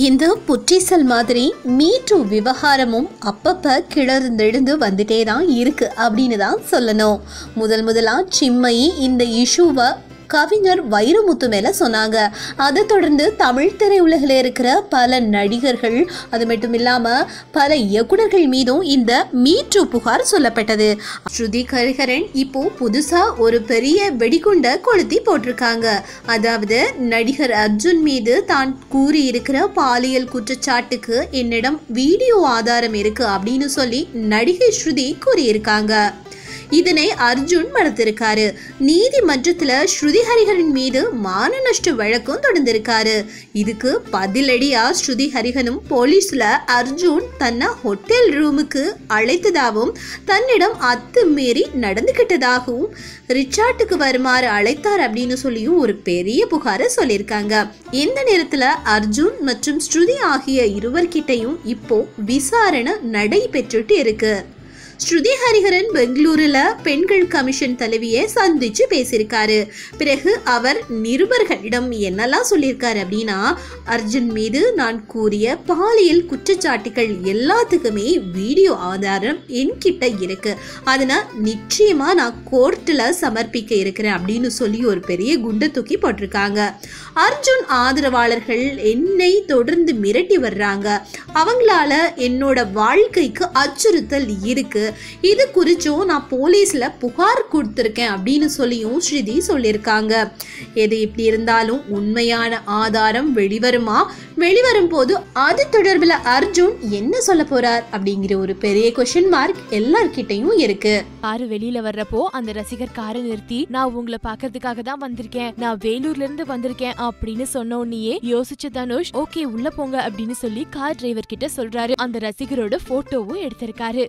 இந்த புற்றிசல் மாதிரி மீட்டு விவகாரமும் அப்பப்ப கிளர்ந்தெழுந்து வந்துட்டே தான் இருக்கு அப்படின்னு தான் சொல்லணும். முதல் முதலா சிம்மை இந்த இஷ்யூவை கவிஞர் வைரமுத்து மேல சொன்னாங்க. அதை தொடர்ந்து தமிழ் திரையுலகில் இருக்கிற பல நடிகர்கள் அது மட்டும் இல்லாம பல இயக்குனர்கள் மீதும் இந்த மீட்டு புகார் சொல்லப்பட்டது. ஸ்ருதி கரிகரன் இப்போ புதுசா ஒரு பெரிய வெடிகுண்டை கொளுத்தி போட்டிருக்காங்க. அதாவது நடிகர் அர்ஜுன் மீது தான் கூறியிருக்கிற பாலியல் குற்றச்சாட்டுக்கு என்னிடம் வீடியோ ஆதாரம் இருக்கு அப்படின்னு சொல்லி நடிகை ஸ்ருதி கூறியிருக்காங்க. இதனை அர்ஜுன் மறுத்திருக்காரு. நீதிமன்றத்துல ஸ்ருதி ஹரிஹரன் மீது மான நஷ்ட வழக்கும் தொடர்ந்திருக்காரு. இதுக்கு பதிலடியா ஸ்ருதி ஹரிஹனும் போலீஸ்ல அர்ஜுன் தன்னை ஹோட்டல் ரூமுக்கு அழைத்ததாகவும் தன்னிடம் அத்துமீறி நடந்துகிட்டதாகவும் ரிச்சார்ட்டுக்கு வருமாறு அழைத்தார் அப்படின்னு சொல்லியும் ஒரு பெரிய புகாரை சொல்லியிருக்காங்க. இந்த நேரத்துல அர்ஜுன் மற்றும் ஸ்ருதி ஆகிய இருவர்கிட்டையும் இப்போ விசாரணை நடைபெற்றுட்டு இருக்கு. ஸ்ருதி ஹரிஹரன் பெங்களூருல பெண்கள் கமிஷன் தலைவியை சந்திச்சு பேசியிருக்காரு. பிறகு அவர் நிருபர்களிடம் என்னெல்லாம் சொல்லியிருக்காரு அப்படின்னா அர்ஜுன் மீது நான் கூறிய பாலியல் குற்றச்சாட்டுகள் எல்லாத்துக்குமே வீடியோ ஆதாரம் என்கிட்ட இருக்கு. அதனால் நிச்சயமா நான் கோர்ட்டில் சமர்ப்பிக்க இருக்கிறேன் அப்படின்னு சொல்லி ஒரு பெரிய குண்டை தூக்கி போட்டிருக்காங்க. அர்ஜுன் ஆதரவாளர்கள் என்னை தொடர்ந்து மிரட்டி வர்றாங்க. அவங்களால என்னோட வாழ்க்கைக்கு அச்சுறுத்தல் இருக்கு. இது குறிச்சும் நான் போலீஸ்ல புகார் கொடுத்துருக்கேன் அப்படின்னு சொல்லியும் ஸ்ருதி சொல்லியிருக்காங்க. எது இப்படி இருந்தாலும் உண்மையான ஆதாரம் வெளிவருமா? வெளிவரும் போது அது தொடர்பில் அர்ஜுன் என்ன சொல்ல போறார் அப்படிங்கிற ஒரு பெரிய கொஷின் மார்க் எல்லார்கிட்டையும் இருக்கு. காரு வெளியில வர்றப்போ அந்த ரசிகர் காரை நிறுத்தி நான் உங்களை பாக்குறதுக்காக தான் வந்திருக்கேன். நான் வேலூர்ல இருந்து வந்திருக்கேன் அப்படின்னு சொன்ன உடனேயே யோசிச்ச தனுஷ் ஓகே உள்ள போங்க அப்படின்னு சொல்லி கார் டிரைவர் கிட்ட சொல்றாரு. அந்த ரசிகரோட போட்டோவும் எடுத்திருக்காரு.